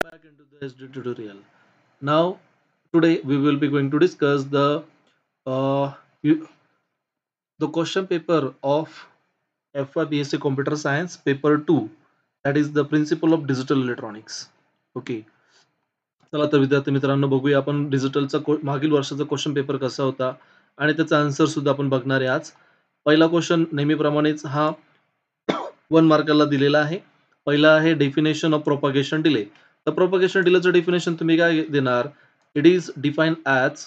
back into the SD tutorial. Now, today we will be going to discuss the uh, you- the question paper of FY BSc Computer Science, paper 2 that is the principle of digital electronics. Okay. चला तर विद्यार्थी मित्रांनो बघूया आपण डिजिटलचा मागील वर्षाचा question paper कसा होता आणि त्याचा आन्सर सुद्धा आपण बघणार आहे आज पहिला क्वेश्चन नेहमीप्रमाणेच हा वन मार्काला दिलेला आहे पहिला आहे डेफिनेशन ऑफ प्रोपागेशन डिले तर प्रोपगेशन डिलेचं डेफिनेशन तुम्ही काय देणार? It is define as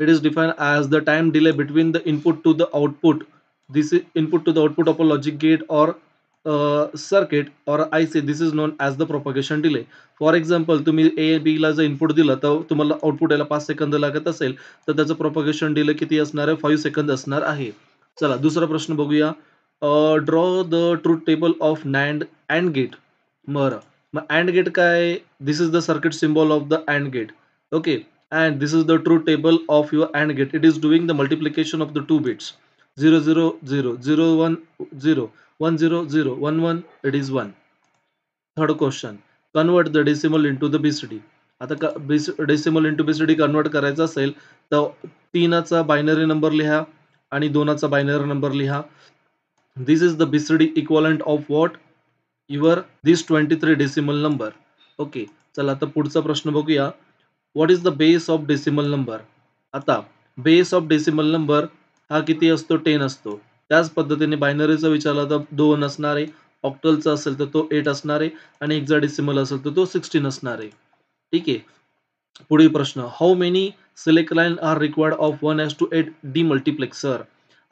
it is define as the time delay between the input to the output this is input to the output of logic gate or circuit or I C this is is known the the delay for example तुम्ही A बी ला जर input दिलं तर तुम्हाला output यायला पाच second लागत असेल तर त्याचं प्रोपगेशन डिले किती असणार आहे? फाईव्ह सेकंद असणार आहे. चला दुसरा प्रश्न बघूया. Draw the truth table of NAND and gate बरं. मग अँड गेट काय? This is the circuit symbol of the AND gate okay and this is the true table of your AND gate it is doing the multiplication of the two bits zero zero zero zero one zero one zero zero one one it is one third question convert the decimal into the B C D आता B decimal into B C D convert करायचं असेल तर तीनाचा binary number लिहा आणि दोनाचा binary number लिहा. This is the B C D equivalent of what your this twenty three decimal number okay चला आता पुढचा प्रश्न बघूया. What is the base of decimal number आता बेस ऑफ डेसिमल नंबर हा किती असतो? टेन असतो. त्याच पद्धतीने बायनरीचा विचारला तर दोन असणार आहे ऑक्टलचा असेल तर तो एट असणार आहे आणि एक्झा डेसिमल असेल तर तो सिक्स्टीन असणार. आहे ठीक? आहे पुढील प्रश्न how many select line are required of one is to eight demultiplexer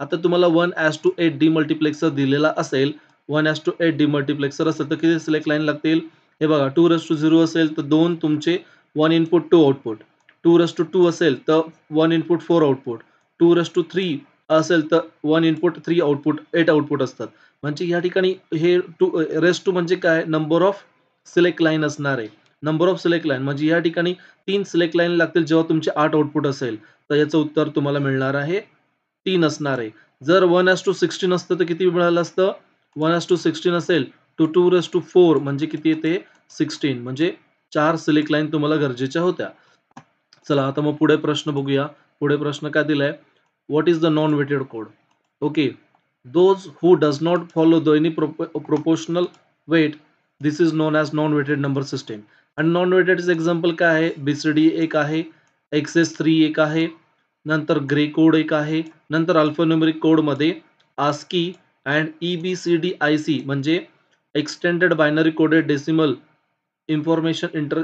आता तुम्हाला one as to eight demultiplexer दिलेला असेल one as to eight demultiplexer असेल तर किती सिलेक्ट लाईन लागतील? हे बघा टू रस टू झिरो असेल तर दोन तुमचे one input two output two raise to two असेल तर one input four output two raise to three असेल तर one input three output eight output असतात. म्हणजे या ठिकाणी हे टू रेस टू म्हणजे काय? नंबर ऑफ सिलेक्ट लाईन असणार आहे. नंबर ऑफ सिलेक्ट लाईन म्हणजे या ठिकाणी तीन सिलेक्ट लाईन लागतील जेव्हा तुमचे आठ आउटपुट असेल. तर याचं उत्तर तुम्हाला मिळणार आहे. तीन असणार आहे. जर वन एस टू सिक्स्टीन असतं तर किती मिळालं असतं? वन एस टू सिक्स्टीन असेल two two raise to four म्हणजे किती येते? सिक्स्टीन. म्हणजे चार सिलेक्ट लाईन तुम्हाला गरजेच्या होत्या. चला आता मग पुढे प्रश्न बघूया. पुढे प्रश्न काय दिलाय? What is the non weighted code okay those who does not follow the any proportional weight this is non as non weighted number system आणि नॉन वेटेडचं एक्झाम्पल काय आहे? बी सी डी एक आहे. एक्सेस थ्री एक आहे. नंतर ग्रे कोड एक आहे. नंतर अल्फोन्युमरिक कोडमध्ये ASCII and E B C D I C म्हणजे extended binary coded decimal information inter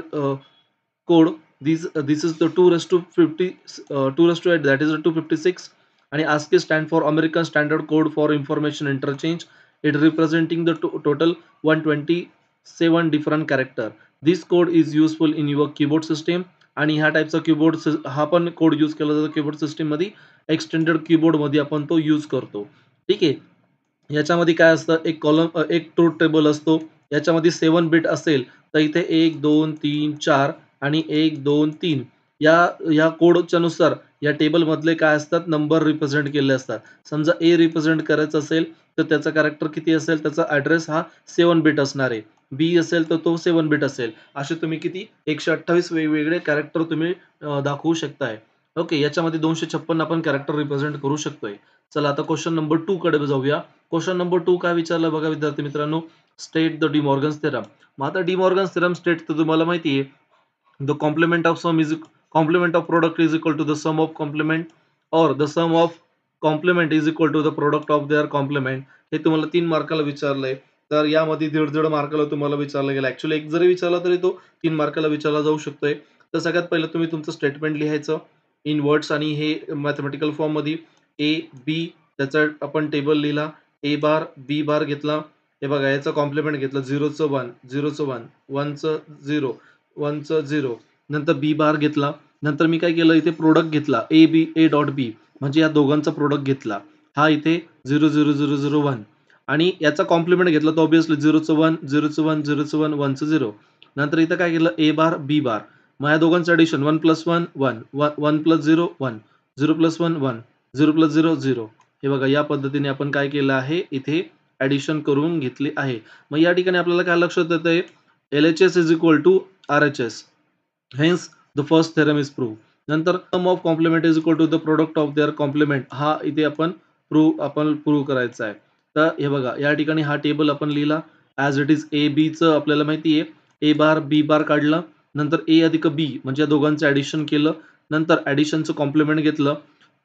code this this is the two raise to fifty two raise to eight that is the two fifty six आणि ASCII stand for American standard code for information interchange it representing the total one twenty seven different character this code is useful in your keyboard system आणि ह्या टाईपचा keyboard हा पण code use केला जातो keyboard सिस्टीममध्ये extended कीबोर्डमध्ये आपण तो यूज करतो. ठीक आहे? याच्यामध्ये काय असतं? एक कॉलम एक ट्रूथ टेबल असतो. याच्यामध्ये सेवन बिट असेल तर इथे एक दोन तीन चार आणि एक दोन तीन. या या कोडच्या नुसार या टेबलमधले काय असतात? नंबर रिप्रेझेंट केले असतात. समजा ए रिप्रेझेंट करायचं असेल तर त्याचा कॅरेक्टर किती असेल? त्याचा ॲड्रेस हा सेवन बिट असणार आहे. बी असेल तर तो सेवन बिट असेल. असे तुम्ही किती? एकशे अठ्ठावीस वेगवेगळे कॅरेक्टर तुम्ही दाखवू शकताय. ओके याच्यामध्ये दोनशे छप्पन आपण कॅरेक्टर रिप्रेझेंट करू शकतोय. चला आता क्वेश्चन नंबर टू कडे जाऊया. क्वेश्चन नंबर टू काय विचारलं बघा विद्यार्थी मित्रांनो? स्टेट द डिमॉर्गन्स थेरम मग आता डिमॉर्गन्स थेरम स्टेट तर तुम्हाला माहिती आहे. The complement of sum is complement of product is equal to the sum of complement और the sum of complement is equal to the product of their complement हे तुम्हाला तीन मार्काला विचारलंय. तर यामध्ये दीड दीड मार्काला तुम्हाला विचारलं गेलं. ऍक्च्युली एक जरी विचारला तरी तो तीन मार्काला विचारला जाऊ शकतोय. तर सगळ्यात पहिलं तुम्ही तुमचं स्टेटमेंट लिहायचं. इन वर्ड्स आणि हे मॅथमॅटिकल फॉर्ममध्ये ए बी त्याचा आपण टेबल लिहिला. ए बार बी बार घेतला. हे बघा याचं कॉम्प्लिमेंट घेतलं. झिरोचं वन झिरोचं वन वनचं झिरो वनचं झिरो नंतर बी बार घेतला. नंतर मी काय केलं? इथे प्रोडक्ट घेतला. ए बी ए डॉट बी म्हणजे या दोघांचा प्रोडक्ट घेतला. हा इथे zero zero zero zero one आणि याचा कॉम्प्लिमेंट घेतला तर ऑब्विसली झिरोचं वन झिरोचं वन झिरोचं वन वनचं झिरो नंतर इथं काय केलं? ए बार बी बार मग या दोघांचं addition one plus one one one plus zero one zero plus one one zero plus zero zero हे बघा या पद्धतीने आपण काय केलं आहे? इथे ॲडिशन करून घेतली आहे. मग या ठिकाणी आपल्याला काय लक्षात येत आहे L H S is equal to R H S hence the first theorem is prove नंतर sum of complement is equal to the product of their complement हा इथे आपण प्रूव्ह आपण प्रूव्ह करायचा आहे. तर हे बघा या ठिकाणी हा टेबल आपण लिहिला. ॲज इट इज ए बीचं आपल्याला माहिती आहे ए बार बी बार काढलं. नंतर ए अधिक बी म्हणजे या दोघांचं ॲडिशन केलं नंतर ॲडिशनचं कॉम्प्लिमेंट घेतलं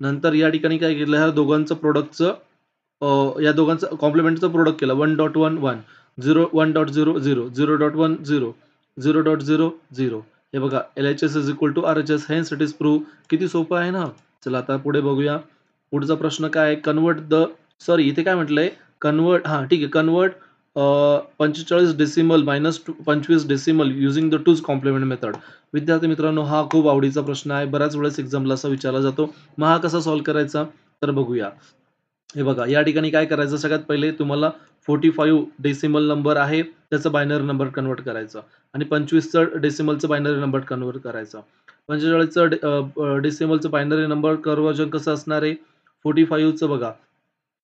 नंतर या ठिकाणी काय केलं ह्या दोघांचं प्रोडक्टचं या दोघांचं कॉम्प्लिमेंटचं प्रोडक्ट केलं. One dot one one zero one dot zero zero zero dot one zero zero dot zero zero हे बघा L H S is equal to R H S hence it is prove किती सोपं आहे ना? चला आता पुढे बघूया. पुढचा प्रश्न काय आहे? कन्वर्ट द सॉरी इथे काय म्हटलंय? कन्वर्ट हां ठीक आहे. कन्वर्ट पंचेचाळीस डेसिमल मायनस टू पंचवीस decimal using the two's complement method विद्यार्थी मित्रांनो हा खूप आवडीचा प्रश्न आहे. बऱ्याच वेळेस एक्झामला असा विचारला जातो. मग हा कसा सॉल्व्ह करायचा? तर बघूया. हे बघा या ठिकाणी काय करायचं? सगळ्यात पहिले तुम्हाला फोर्टी फाईव्ह डेसिमल नंबर आहे. त्याचा बायनरी नंबर कन्वर्ट करायचा. आणि पंचवीसचं डेसिमलचं बायनरी नंबर कन्वर्ट करायचा. पंचेचाळीसचं डेसिमलचं बायनरी नंबर कन्वर्जन कसं असणार आहे? फोर्टी फाईव्हचं बघा.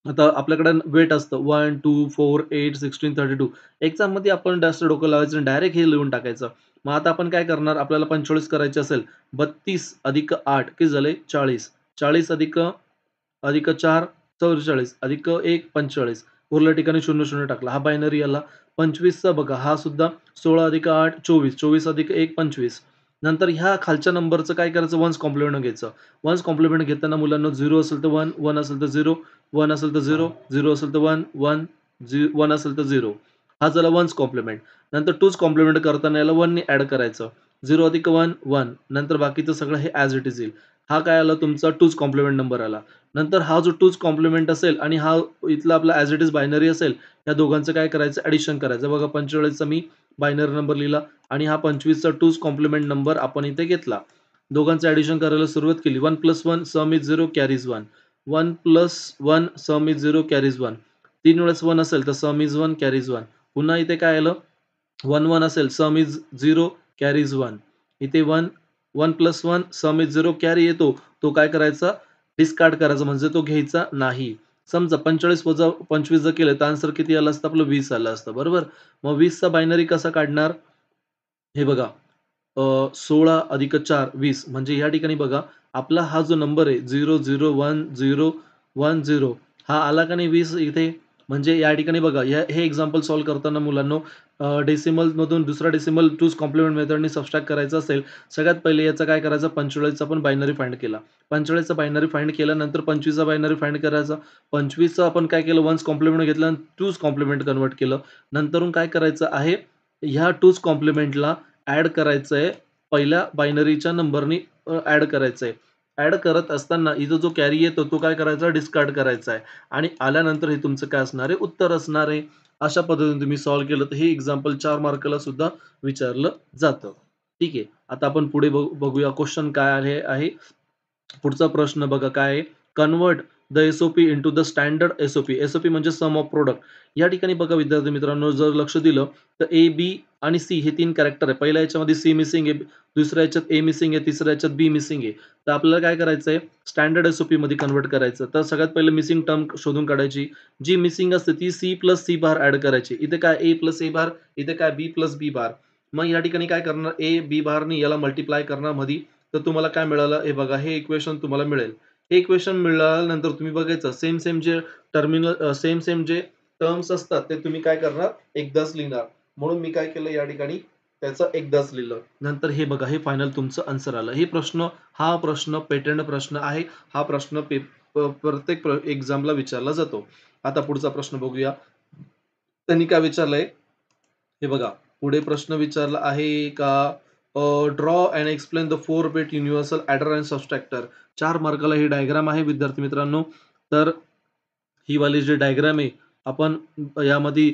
आता आपल्याकडं वेट असतं. One two four eight sixteen thirty two एक्झाममध्ये आपण जास्त डोकं लावायचं आणि डायरेक्ट हे लिहून टाकायचं. मग आता आपण काय करणार? आपल्याला पंचेचाळीस करायचे असेल. बत्तीस अधिक आठ किती झाले? चाळीस. चाळीस अधिक अधिक चार चौवेचाळीस. अधिक एक पंचेचाळीस. उरल्या ठिकाणी शून्य शून्य टाकला. हा बायनरी आला. पंचवीसचा बघा. हा सुद्धा सोळा अधिक आठ चोवीस. चोवीस अधिक एक पंचवीस. नंतर ह्या खालच्या नंबरचं काय करायचं? वन्स कॉम्प्लिमेंट घ्यायचं. वन्स कॉम्प्लिमेंट घेताना मुलांना झिरो असेल तर वन वन असेल तर झिरो वन असेल तर झिरो झिरो असेल तर वन वन झि वन असेल तर झिरो हा झाला वन्स कॉम्प्लिमेंट नंतर टूच कॉम्प्लिमेंट करताना याला वनने ॲड करायचं. झिरो अधिक वन वन नंतर बाकीचं सगळं हे ॲज इट इज येईल. हा काय आला? तुमचा टूच कॉम्प्लिमेंट नंबर आला. नंतर हा जो टूच कॉम्प्लिमेंट असेल आणि हा इथला आपला ॲज इट इज बायनरी असेल या दोघांचं काय करायचं? ॲडिशन करायचं. बघा पंचेचाळीसचा मी बायनरी नंबर लिहिला आणि हा पंचवीसचा टूच कॉम्प्लिमेंट नंबर आपण इथे घेतला. दोघांचं ॲडिशन करायला सुरुवात केली. One plus one sum is zero carries one one plus one sum is zero carries one तीन वेळेस वन असेल तर sum is one carries one पुन्हा इथे काय आलं? वन वन असेल. Sum is zero carries one इथे one one plus one sum is zero carry येतो. तो काय करायचा? डिस्कार्ड करायचा म्हणजे तो घ्यायचा नाही. समजा पंचेचाळीस वजा पंचवीस जर केलं तर आन्सर किती आलं असतं? आपलं वीस आलं असतं. बरोबर? मग वीसचा बायनरी कसा काढणार? हे बघा. सोळा अधिक चार वीस. म्हणजे या ठिकाणी बघा आपला हा जो नंबर आहे zero zero one zero one zero हा आला का नाही वीस इथे? म्हणजे या ठिकाणी बघा या हे एक्झाम्पल सॉल्व्ह करताना मुलांनो डेसिमलमधून दुसरा डेसिमल टूज कॉम्प्लिमेंट मेथडने सबस्ट्रॅक्ट करायचं असेल सगळ्यात पहिले याचं काय करायचं? पंचेचाळीसचा पण बायनरी फाइंड केला. पंचेचाळीसचा बायनरी फाइंड केल्यानंतर पंचवीसचा बायनरी फाइंड करायचा. पंचवीसचा आपण काय केलं? वन्स कॉम्प्लिमेंट घेतलं आणि टूज कॉम्प्लिमेंट कन्वर्ट केलं. नंतरून काय करायचं आहे? ह्या टूज कॉम्प्लिमेंटला ॲड करायचं आहे पहिल्या बायनरीच्या नंबरनी ॲड करायचं आहे ॲड करत असताना इथं जो कॅरी येतो तो काय करायचा? डिस्कार्ड करायचा आहे. आणि आल्यानंतर हे तुमचं काय असणार आहे? उत्तर असणार आहे. अशा पद्धतीने तुम्ही सॉल्व्ह केलं तर हे एक्झाम्पल चार मार्कला सुद्धा विचारलं जातं. ठीक आहे. आता आपण पुढे बघूया क्वेश्चन काय आहे आहे. पुढचा प्रश्न बघा काय आहे. Convert the S O P into the standard S O P S O P म्हणजे सम ऑफ प्रोडक्ट या ठिकाणी बघा विद्यार्थी मित्रांनो जर लक्ष दिलं तर ए बी आणि सी हे तीन कॅरेक्टर आहे. पहिल्या याच्यामध्ये सी मिसिंग आहे दुसऱ्या याच्यात ए मिसिंग आहे तिसऱ्या याच्यात बी मिसिंग आहे. तर आपल्याला काय करायचं आहे स्टँडर्ड एस ओ मध्ये कन्वर्ट करायचं. तर सगळ्यात पहिले मिसिंग टर्म शोधून काढायची. जी मिसिंग असते ती C plus C bar add करायची. इथे काय ए प्लस ए बार इथे काय बी प्लस बी बार मग या ठिकाणी काय करणार? ए बी बारनी याला मल्टिप्लाय करणार मध्ये तर तुम्हाला काय मिळालं? हे बघा हे इक्वेशन तुम्हाला मिळेल. हे क्वेश्चन मिळाल्यानंतर तुम्ही बघायचं सेम सेम जे टर्मिनल सेम सेम जे टर्म्स असतात ते तुम्ही काय करणार? एकदाच लिहिणार. म्हणून मी काय केलं या ठिकाणी? त्याचं एकदाच लिहिलं. नंतर हे बघा हे फायनल तुमचं आन्सर आलं. हे प्रश्न हा प्रश्न पेटंट प्रश्न आहे. हा प्रश्न प्रत्येक एक्झामला विचारला जातो. आता पुढचा प्रश्न बघूया. त्यांनी काय विचारलंय? हे बघा पुढे प्रश्न विचारला आहे का? Draw and explain the four bit universal adder and subtractor चार मार्काला ही डायग्राम आहे विद्यार्थी मित्रांनो. तर ही वाली जी डायग्राम आहे आपण यामध्ये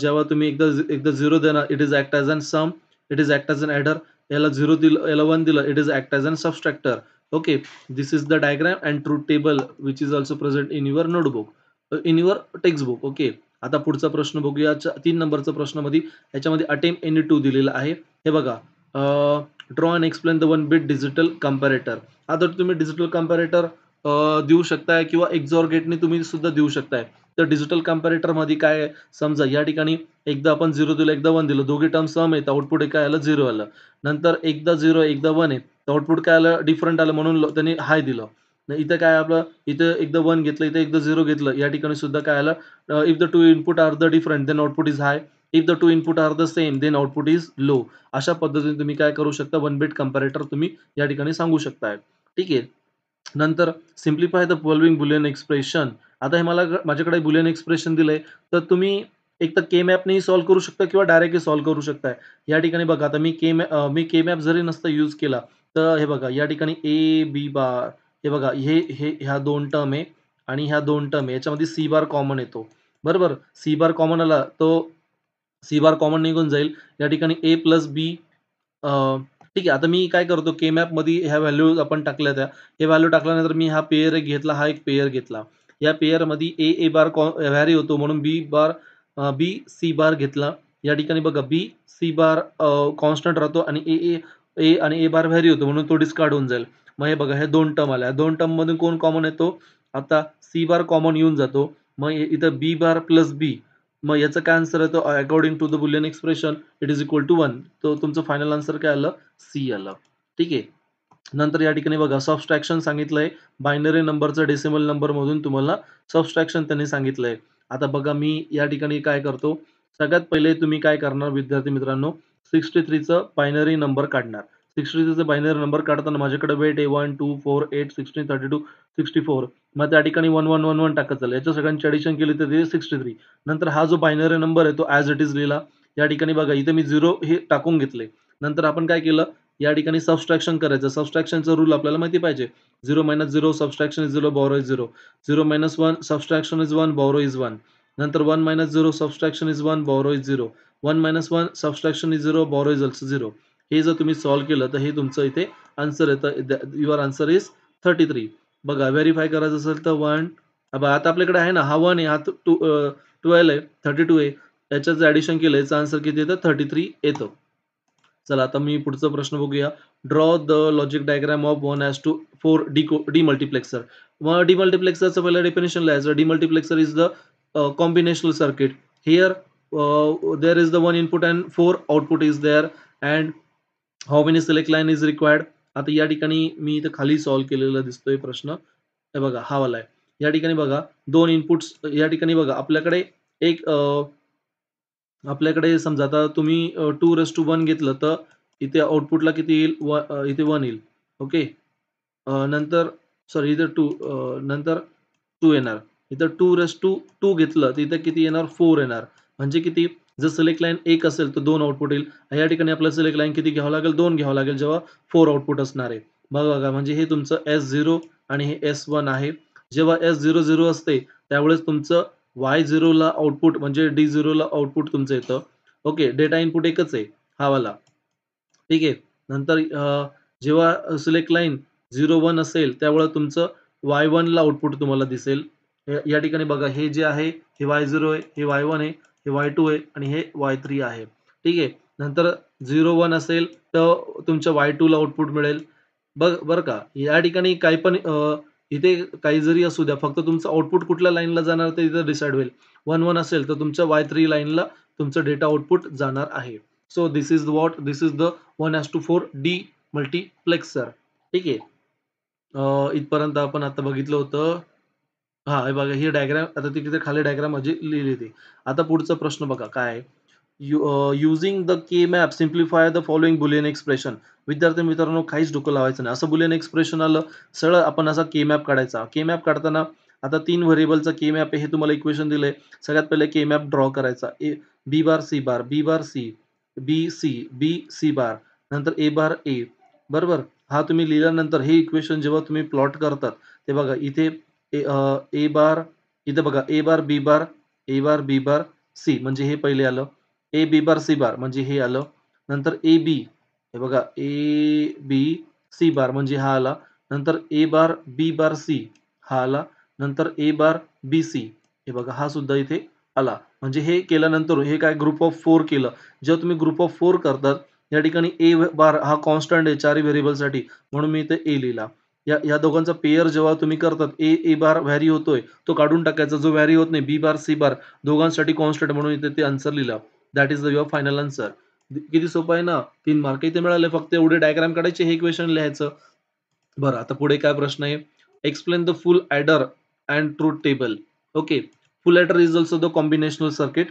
जेव्हा तुम्ही एकदा एकदा झिरो देणार it is act as an sum it is act as an adder याला झिरो दिलं याला वन दिलं it is act as an subtractor okay this is the diagram and true table which is also present in your notebook in your textbook okay आता पुढचा प्रश्न बघूया तीन नंबरचा प्रश्नामध्ये याच्यामध्ये अटेम एनी टू दिलेला आहे. हे बघा draw and explain the one bit digital comparator आता तुम्ही डिजिटल कम्पॅरेटर देऊ शकताय किंवा एक्झॉर गेटने तुम्ही सुद्धा देऊ शकताय. तर डिजिटल कंपॅरेटरमध्ये काय आहे? समजा या ठिकाणी एकदा आपण झिरो दिलं एकदा वन दिलं. दोघे टर्म सम आहेत आउटपुट काय आलं झिरो आलं. नंतर एकदा झिरो एकदा वन आहे तर आउटपुट काय आलं? डिफरंट आलं म्हणून त्यांनी हाय दिलं. इथं काय आपलं? इथं एकदा वन घेतलं इथं एकदा झिरो घेतलं. या ठिकाणी सुद्धा काय आलं? If the two input are the different then output is high if the two input are the same then output is low अशा पद्धतीने तुम्ही काय करू शकता? वन बिट कंपॅरेटर तुम्ही या ठिकाणी सांगू शकताय. ठीक आहे? नंतर simplify the following Boolean expression आता हे मला माझ्याकडे बुलियन एक्सप्रेशन दिलंय. तर तुम्ही एक तर के मॅपनेही सॉल्व्ह करू शकता किंवा डायरेक्टली सॉल्व्ह करू शकताय. या ठिकाणी बघा आता मी के मॅ मी के मॅप जरी नसता यूज केला तर हे बघा या ठिकाणी ए बी बार हे बघा हे हे ह्या दोन टर्म आहे आणि ह्या दोन टर्म आहे. याच्यामध्ये सी बार कॉमन येतो. बरोबर? सी बार कॉमन आला तो सी बार कॉमन निघून जाईल. या ठिकाणी ए प्लस बी ठीक आहे. आता मी काय करतो के मॅपमध्ये ह्या व्हॅल्यू आपण टाकल्या त्या. हे व्हॅल्यू टाकल्यानंतर मी हा पेयर एक घेतला हा एक पेयर घेतला. या पेयरमध्ये ए ए बार व्हॅरी होतो म्हणून बी बार बी सी बार घेतला. या ठिकाणी बघा बी सी बार कॉन्स्टंट राहतो आणि ए ए ए आणि ए बार व्हॅरी होतो म्हणून तो डिस्कार्ड होऊन जाईल. मग हे बघा हे दोन टर्म आल्या. दोन टर्ममधून कोण कॉमन येतो? आता सी बार कॉमन येऊन जातो. मग इथं बी बार प्लस बी मग याचं काय आन्सर येतो according to the Boolean expression it is equal to one तो तुमचं फायनल आन्सर काय आलं? सी आलं. ठीक आहे? नंतर या ठिकाणी बघा सबस्ट्रॅक्शन सांगितलंय. बायनरी नंबरचं डेसिमल नंबर मधून तुम्हाला सबस्ट्रॅक्शन त्यांनी सांगितलंय. आता बघा मी या ठिकाणी काय करतो? सगळ्यात पहिले तुम्ही काय करणार विद्यार्थी मित्रांनो? सिक्स्टी थ्रीचं बायनरी नंबर काढणार. सिक्स्टी थ्रीचं बायनरी नंबर काढताना माझ्याकडे weight a one two four eight sixteen thirty two sixty four मग त्या ठिकाणी वन वन वन वन टाकत चाललं. याच्या सगळ्यांची ॲडिशन केली तर ते सिक्स्टी थ्री नंतर हा जो बायनरी नंबर आहे तो ॲज इट इज लिहिला. या ठिकाणी बघा इथे मी झिरो हे टाकून घेतले. नंतर आपण काय केलं? या ठिकाणी सबस्ट्रॅक्शन करायचं. सबस्ट्रॅक्शनचा रूल आपल्याला माहिती पाहिजे. Zero minus zero subtraction is zero borrow is zero zero minus one subtraction is one borrow is one नंतर one minus zero subtraction is one borrow is zero one minus one subtraction is zero borrow is also zero हे जर तुम्ही solve केलं तर हे तुमचं इथे answer येतं your answer is thirty three बघा व्हेरीफाय करायचं असेल तर वन आता आपल्याकडे आहे ना हा वन आहे हा टू ट्वेल्व आहे थर्टी टू आहे याच्याचं ॲडिशन केलं याचं आन्सर किती येतं? थर्टी थ्री येतं. चला आता मी पुढचा प्रश्न बघूया. Draw the logic diagram of one as two four D demultiplexer मग डी मल्टिप्लेक्सरचं पहिलं डेफिनेशन लिहायचं demultiplexer is the combinational circuit here there is the one input and four output is there and how many select line is required आता या ठिकाणी मी इथं खाली सॉल्व्ह केलेला दिसतोय प्रश्न. हे बघा हा वाला आहे. या ठिकाणी बघा दोन इनपुट्स या ठिकाणी बघा आपल्याकडे एक आपल्याकडे समजा आता तुम्ही टू रेस टू वन घेतलं तर इथे आउटपुटला किती येईल? व इथे वन येईल. ओके नंतर सॉरी इथं टू नंतर टू येणार. इथं टू रेस टू टू घेतलं तर इथं किती येणार? फोर येणार. म्हणजे किती? जर सिलेक्ट लाईन एक असेल तर दोन आउटपुट येईल. या ठिकाणी आपल्याला सिलेक्ट लाईन किती घ्यावं लागेल? दोन घ्यावं लागेल जेव्हा फोर आउटपुट असणार आहे. बघा बघा म्हणजे हे तुमचं एस झिरो आणि हे एस वन आहे. जेव्हा एस झिरो झिरो असते त्यावेळेस तुमचं वाय झिरोला आउटपुट म्हणजे डी झिरोला आउटपुट तुमचं येतं. ओके डेटा इनपुट एकच आहे हा वाला. ठीक आहे? नंतर जेव्हा सिलेक्ट लाईन झिरो वन असेल त्यावेळेस तुमचं वाय वनला आउटपुट तुम्हाला दिसेल. या ठिकाणी बघा हे जे आहे हे वाय झिरो आहे हे वाय वन आहे. हे वाय टू आहे आणि हे वाय थ्री आहे. ठीक आहे? नंतर झिरो वन असेल तर तुमच्या वाय टूला आउटपुट मिळेल. बघ बरं का? या ठिकाणी काही पण इथे काही जरी असू द्या फक्त तुमचं आउटपुट कुठल्या लाईनला जाणार ते इथं डिसाईड होईल. वन वन असेल तर तुमच्या वाय थ्री लाईनला तुमचं डेटा आउटपुट जाणार आहे. So this is what this is the one as two four demultiplexer ठीक आहे? इथपर्यंत आपण आता बघितलं होतं. हा हे बघा ही डायग्राम आता तिकडे तिथे खाली डायग्राम माझी लिहिली होती. आता पुढचा प्रश्न बघा काय आहे? Using the K map simplify the following Boolean expression विद्यार्थी मित्रांनो काहीच डोकं लावायचं नाही. असं बुलियन एक्सप्रेशन आलं सरळ आपण असा के मॅप काढायचा. के मॅप काढताना आता तीन व्हेरिएबलचा के मॅप आहे हे तुम्हाला इक्वेशन दिलंय. सगळ्यात पहिले के मॅप ड्रॉ करायचा. A B bar C bar B bar C B C B C bar नंतर ए बार ए बरोबर? हा तुम्ही लिहिल्यानंतर हे इक्वेशन जेव्हा तुम्ही प्लॉट करतात ते बघा इथे ए ए बार इथं बघा ए बार बी बार ए बार बी बार सी म्हणजे हे पहिले आलं. ए बी बार सी बार म्हणजे हे आलं. नंतर ए बी हे बघा ए बी सी बार म्हणजे हा आला. नंतर A bar B bar C हा आला. नंतर ए बार बी सी हे बघा हा सुद्धा इथे आला. म्हणजे हे केल्यानंतर हे काय ग्रुप ऑफ फोर केलं. जेव्हा तुम्ही ग्रुप ऑफ फोर करतात या ठिकाणी ए बार हा कॉन्स्टंट आहे चारही व्हेरिएबलसाठी म्हणून मी इथे ए लिहिला. या या दोघांचा पेयर जेव्हा तुम्ही करतात ए ए बार व्हॅरी होतोय तो काढून टाकायचा जो व्हॅरी होत नाही बी बार सी बार दोघांसाठी कॉन्स्टंट म्हणून इथे ते आन्सर लिहिलं. That is the your final answer किती सोपं आहे ना? तीन मार्क इथे मिळाले फक्त एवढे डायग्राम काढायचे हे क्वेश्चन लिहायचं. बरं आता पुढे काय प्रश्न आहे? Explain the full adder and truth table okay full adder is also the combinational circuit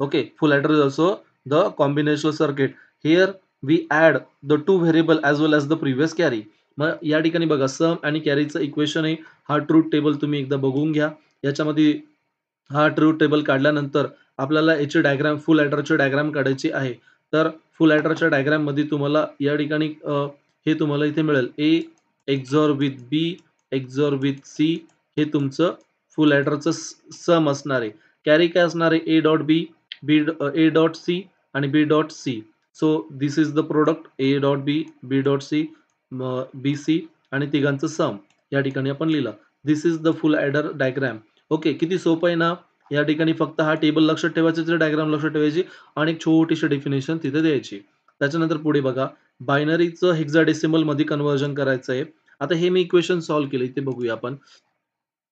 okay full adder is also the combinational circuit here we add the two variable as well as the previous carry मग या ठिकाणी बघा सम आणि कॅरीचं equation आहे. हा truth table तुम्ही एकदा बघून घ्या. याच्यामध्ये हा ट्रूथ टेबल काढल्यानंतर आपल्याला याची डायग्राम फुल ॲडरचे डायग्राम काढायची आहे. तर फुल ॲडरच्या डायग्राममध्ये तुम्हाला या ठिकाणी हे तुम्हाला इथे मिळेल. A XOR with B XOR with C हे तुमचं फुल ॲडरचं सम असणार आहे. कॅरी काय असणार आहे? A dot B B A dot C आणि B dot C so this is the product A dot B B dot C B C आणि तिघांचं सम या ठिकाणी आपण लिहिलं. This is the full adder diagram okay किती सोपं आहे ना? या ठिकाणी फक्त हा टेबल लक्षात ठेवायचा तिथे डायग्राम लक्षात ठेवायची आणि एक छोटीशी डेफिनेशन तिथे द्यायची. त्याच्यानंतर पुढे बघा बायनरीचं हेक्झा मध्ये कन्व्हर्जन करायचं आहे आता हे मी इक्वेशन सॉल्व्ह केलं इथे बघूया आपण.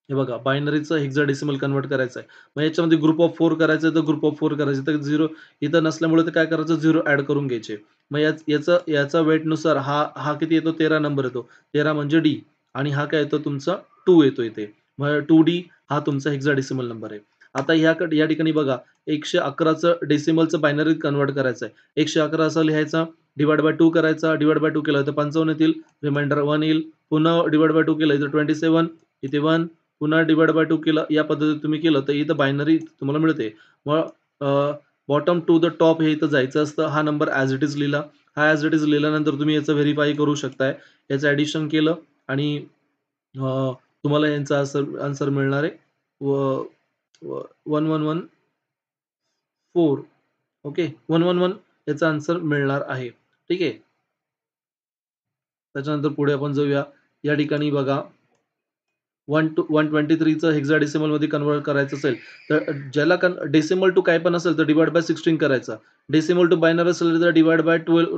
हे बघा बायनरीचं हेक्झाडेसिमल कन्वर्ट करायचं आहे मग याच्यामध्ये ग्रुप ऑफ फोर करायचं तर ग्रुप ऑफ फोर करायचं. तर झिरो इथं नसल्यामुळे तर काय करायचं? झिरो ऍड करून घ्यायचे. मग याच याचा याचा वेटनुसार हा हा किती येतो? तेरा नंबर येतो. तेरा म्हणजे डी आणि हा काय येतो? तुमचा टू येतो इथे. मग टू डी हा तुमचा हेक्झाडेसिमल नंबर आहे. आता ह्या या ठिकाणी बघा एकशे अकराचं डेसिमलचं बायनरीत कन्वर्ट करायचं आहे एकशे अकरा असं लिहायचा डिवाइड बाय टू करायचा डिवाइड बाय टू केलं तर पंचावन्न येतील. रिमाइंडर वन येईल. पुन्हा डिवाइड बाय टू केलं तर ट्वेंटी सेवन इथे वन पुन्हा डिवाइड बाय टू केलं या पद्धतीत तुम्ही केलं तर इथं बायनरी तुम्हाला मिळते. मग बॉटम टू द टॉप हे इथं जायचं असतं. हा नंबर ॲज इट इज लिहिला. हा ॲज इट इज लिहिल्यानंतर तुम्ही याचं व्हेरीफाय करू शकताय. याचं ॲडिशन केलं आणि तुम्हाला यांचा आन्सर आन्सर मिळणार आहे. व one one one four okay one one one याचा आन्सर मिळणार आहे. ठीक आहे? त्याच्यानंतर पुढे आपण जाऊया. या ठिकाणी बघा. वन टू वन ट्वेंटी थ्रीचं हेक्झा मध्ये कन्वर्ट करायचं असेल तर ज्याला कन डेसिमल टू काय पण असेल तर डिवाइड बाय सिक्स्टीन करायचा. डेसिमल टू बायनर असेल तर डिवाइड बाय ट्वेल्व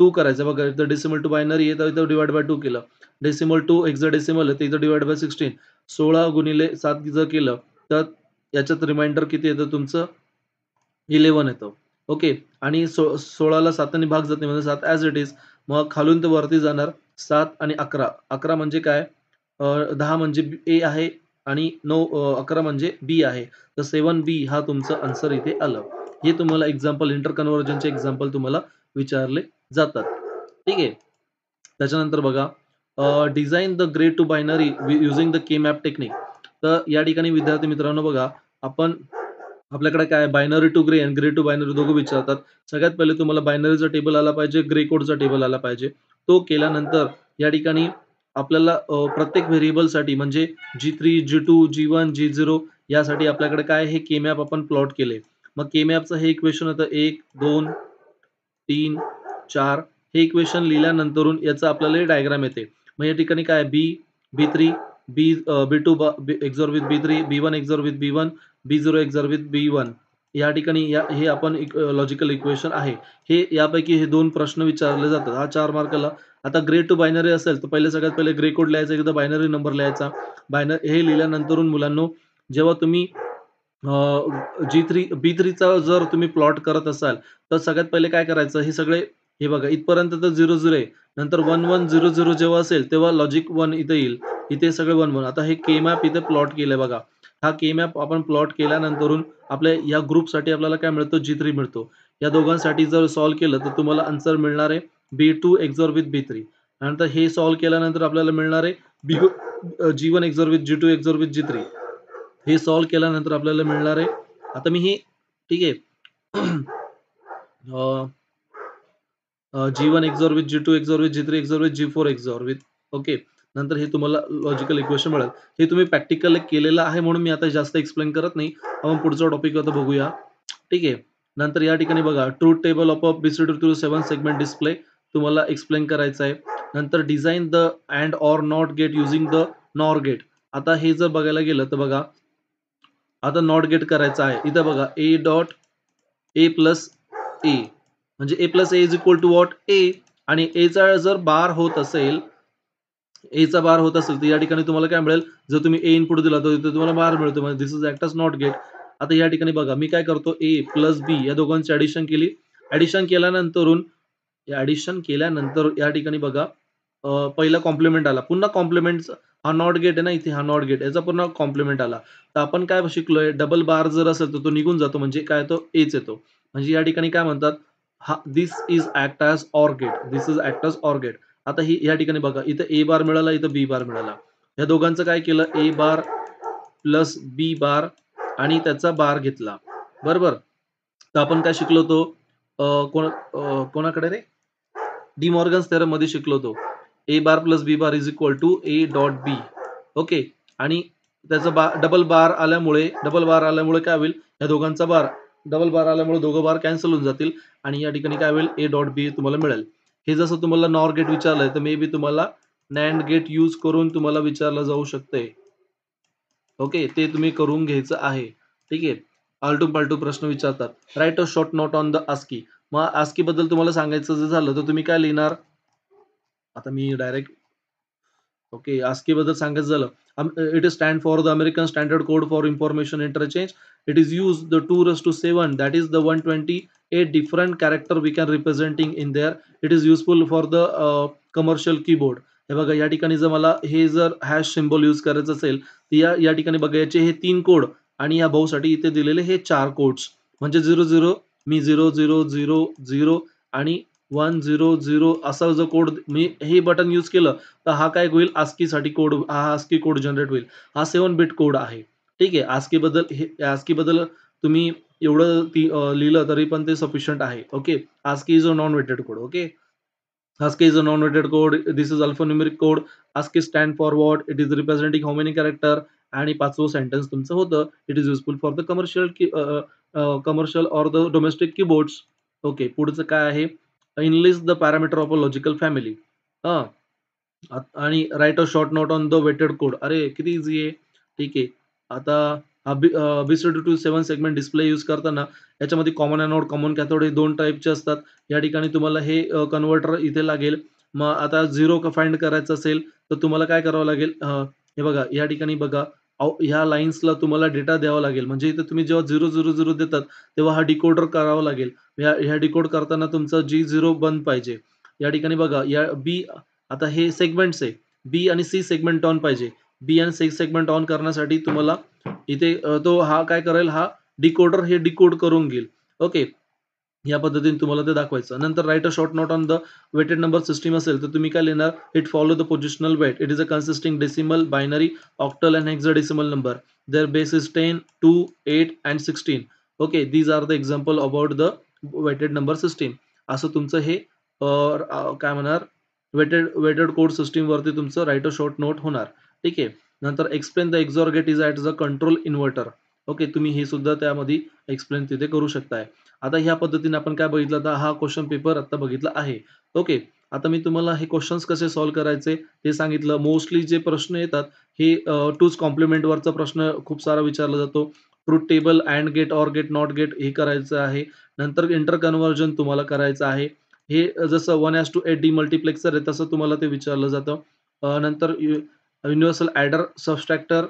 टू करायचं. बघा इथं डेसिमल टू बायनरी येतं इथं डिवाइड बाय टू केलं. डेसिमल टू एक्झा डेसिमल आहे तर इथं डिवाइड बाय सिक्स्टीन सोळा गुणिले सात जर केलं तर याच्यात रिमाइंडर किती येतं तुमचं? इलेवन येतं. ओके? आणि सो सोळाला साताने भाग जाते म्हणजे सात ॲज इट इज मग खालून तर वरती जाणार सात आणि अकरा. अकरा म्हणजे काय? दहा म्हणजे ए आहे आणि नऊ अकरा म्हणजे बी आहे. तर सेवन बी हा तुमचं आन्सर इथे आलं. हे तुम्हाला एक्झाम्पल इंटर कन्व्हर्जनचे एक्झाम्पल तुम्हाला विचारले जातात. ठीक आहे? त्याच्यानंतर बघा design the gray to binary using the K map technique तर या ठिकाणी विद्यार्थी मित्रांनो बघा आपण आपल्याकडे काय बायनरी टू ग्रे आणि ग्रे टू बायनरी दोघं विचारतात. सगळ्यात पहिले तुम्हाला बायनरीचा टेबल आला पाहिजे ग्रे कोडचा टेबल आला पाहिजे. तो केल्यानंतर या ठिकाणी आपल्याला प्रत्येक व्हेरिएबलसाठी म्हणजे G three G two G one G zero यासाठी आपल्याकडे काय हे के मॅप आपण प्लॉट केले मग के मॅपचं हे इक्वेशन होतं एक दोन तीन चार. हे इक्वेशन लिहिल्यानंतरून याचं आपल्याला डायग्राम येते. मग या ठिकाणी काय B B three B B two XOR with B three B one XOR with B one B zero XOR with B one या ठिकाणी या हे आपण लॉजिकल इक्वेशन आहे. हे यापैकी हे दोन प्रश्न विचारले जातात. हा चार मार्काला आता ग्रे टू बायनरी असेल तर पहिले सगळ्यात पहिले ग्रे कोड लिहायचा एकदा बायनरी नंबर लिहायचा. बायनर हे लिहिल्यानंतरून मुलांनो जेव्हा तुम्ही जी थ्री बी थ्रीचा जर तुम्ही प्लॉट करत असाल तर सगळ्यात पहिले काय करायचं हे सगळे हे बघा इथपर्यंत तर झिरो झिरो आहे. नंतर वन वन झिरो झिरो जेव्हा असेल तेव्हा लॉजिक वन इथे येईल. इथे सगळे वन वन आता हे के मॅप इथे प्लॉट केलं बघा. हा के मॅप आपण प्लॉट केल्यानंतरून आपल्या या ग्रुपसाठी आपल्याला काय मिळतो? जी थ्री मिळतो. या दोघांसाठी जर सॉल्व्ह केलं तर तुम्हाला आन्सर मिळणार आहे. B two XOR with B three नंतर हे सॉल्व्ह केल्यानंतर आपल्याला मिळणार आहे B G one XOR with G two XOR with G three हे सॉल्व्ह केल्यानंतर आपल्याला मिळणार आहे. आता मी हे ठीक आहे. G one XOR with G two XOR with G three XOR with G four XOR with okay नंतर हे तुम्हाला लॉजिकल इक्वेशन मिळेल. हे तुम्ही प्रॅक्टिकल केलेलं आहे म्हणून मी आता जास्त एक्सप्लेन करत नाही. आपण पुढचा टॉपिक आता बघूया. ठीक आहे. नंतर या ठिकाणी बघा. True table of of BCD to seven segment display तुम्हाला एक्सप्लेन करायचं आहे. नंतर design the and or not gate using the NOR gate आता हे जर बघायला गेलं तर बघा आता नॉट गेट करायचं आहे. इथं बघा ए डॉट ए प्लस ए म्हणजे A plus A is equal to what A आणि एचा जर बार होत असेल एचा बार होत असेल तर या ठिकाणी तुम्हाला काय मिळेल? जर तुम्ही ए इनपुट दिला तर तुम्हाला बार मिळतो. म्हणजे this is act not gate आता या ठिकाणी बघा मी काय करतो? ए प्लस बी या दोघांची ऍडिशन केली. ऍडिशन केल्यानंतरून ऍडिशन केल्यानंतर या ठिकाणी बघा पहिला कॉम्प्लिमेंट आला. पुन्हा कॉम्प्लिमेंट हा नॉट गेट आहे ना इथे हा नॉट गेट याचा पुन्हा कॉम्प्लिमेंट आला. तर आपण काय शिकलोय? डबल बार जर असेल तर तो निघून जातो. म्हणजे काय तो? एच येतो. म्हणजे या ठिकाणी काय म्हणतात? हा this is act as or gate this is act as or gate आता ही या ठिकाणी बघा. इथं ए बार मिळाला इथं बी बार मिळाला. या दोघांचं काय केलं? ए बार प्लस बी बार आणि त्याचा बार घेतला. बरोबर? तर आपण काय शिकलो तो कोण कोणाकडे रे? डी मॉर्गन्स थेरममध्ये शिकलो तो A bar plus B bar is equal to A dot B okay आणि त्याचा बा डबल बार आल्यामुळे डबल बार आल्यामुळे काय होईल? या दोघांचा बार डबल बार आल्यामुळे दोघं बार कॅन्सल होऊन जातील आणि या ठिकाणी काय होईल? ए डॉट बी तुम्हाला मिळेल. हे जसं तुम्हाला नॉर गेट विचारलंय तर मे बी तुम्हाला नॅन्ड गेट यूज करून तुम्हाला विचारलं जाऊ शकते ओके ते तुम्ही करून घ्यायचं आहे. ठीक आहे? आलटू पालटू प्रश्न विचारतात. Write a short note on the ASCII मग आस्की बद्दल तुम्हाला सांगायचं जर झालं तर तुम्ही काय लिहिणार? आता मी डायरेक्ट ओके आस्की बद्दल सांगायचं झालं. It is stand for the American standard code for information interchange it is use the two raise two seven that is the one twenty eight different character we can representing in there it is useful for the commercial keyboard हे बघा या ठिकाणी जर मला हे जर hash symbol use करायचं असेल तर या या ठिकाणी बघा याचे हे तीन कोड आणि या भाऊसाठी इथे दिलेले हे चार कोड्स म्हणजे झिरो झिरो मी झिरो झिरो झिरो झिरो आणि वन झिरो झिरो असा जो कोड मी हे बटन यूज केलं तर हा काय होईल? आस्कीसाठी कोड हा आस्की कोड जनरेट होईल. हा सेवन बिट कोड आहे. ठीक आहे? आस्कीबद्दल हे आस्कीबद्दल तुम्ही एवढं ती लिहिलं तरी पण ते सफिशियंट आहे. Okay ASCII is a non weighted code okay ASCII is a non-weighted code. This is alphanumeric code. ASCII stand for what? It is representing how many character? आणि पाचवं सेंटेन्स तुमचं होतं it is useful for the commercial commercial or the domestic keyboards okay पुढचं काय आहे? Enlist the parameter of a logical family हां. आणि write a short note on the weighted code अरे किती इझी आहे. ठीक आहे. आता BCD to seven segment display use करताना याच्यामध्ये कॉमन अनोड कॉमन कॅथोड हे दोन टाईपचे असतात. या ठिकाणी तुम्हाला हे कन्व्हर्टर इथे लागेल. मग आता झिरो फाइंड करायचं असेल तर तुम्हाला काय करावं लागेल? हे बघा या ठिकाणी बघा. ह्या लाईन्सला तुम्हाला डेटा द्यावा लागेल. म्हणजे इथे तुम्ही जेव्हा झिरो झिरो झिरो देतात तेव्हा हा डिकोडर करावा लागेल. ह्या ह्या डिकोड करताना तुमचा जी झिरो बंद पाहिजे. या ठिकाणी बघा या बी आता हे सेगमेंट्स आहे. बी आणि सी सेगमेंट ऑन पाहिजे. बी आणि सी सेगमेंट ऑन करण्यासाठी तुम्हाला इथे तो हा काय करेल? हा डिकोडर हे डिकोड करून घेईल. ओके. या पद्धतीने तुम्हाला ते दाखवायचं. नंतर write a short note on the weighted number system असेल तर तुम्ही काय लिहिणार? It follow the positional weight it is a consisting decimal binary octal and hexadecimal number their base is ten two eight and sixteen okay these are the example about the weighted number system असं तुमचं हे काय म्हणणार? Weighted weighted code सिस्टीमवरती तुमचं right a short note होणार. ठीक आहे? नंतर explain the XOR gate is at the control inverter okay तुम्ही हे सुद्धा त्यामध्ये एक्सप्लेन तिथे करू शकताय. आता ह्या पद्धतीने आपण काय बघितलं? तर हा क्वेश्चन पेपर आता बघितला आहे. ओके आता मी तुम्हाला हे क्वेश्चन्स कसे सॉल्व्ह करायचे हे सांगितलं. मोस्टली जे प्रश्न येतात हे टूज कॉम्प्लिमेंटवरचा प्रश्न खूप सारा विचारला जातो. Truth table and gate or gate not gate हे करायचं आहे. नंतर इंटर कन्व्हर्जन तुम्हाला करायचं आहे. हे जसं one as to eight demultiplexer आहे तसं तुम्हाला ते विचारलं जातं. नंतर युनिव्हर्सल ॲडर सबस्ट्रॅक्टर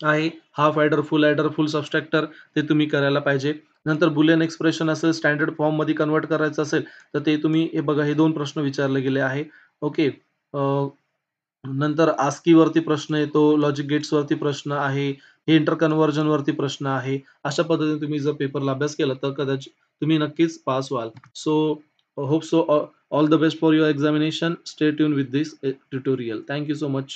आहे. Half adder full adder full subtractor ते तुम्ही करायला पाहिजे. नंतर बुलियन एक्सप्रेशन असेल स्टँडर्ड फॉर्ममध्ये कन्वर्ट करायचं असेल तर ते तुम्ही हे बघा हे दोन प्रश्न विचारले गेले आहे. ओके नंतर आस्की वरती प्रश्न येतो लॉजिक गेट्स वरती प्रश्न आहे हे इंटर कन्व्हर्जनवरती प्रश्न आहे. अशा पद्धतीने तुम्ही जर पेपरला अभ्यास केला तर कदाचित तुम्ही नक्कीच पास व्हाल. So hope so all the best for your examination stay tune with this tutorial thank you so much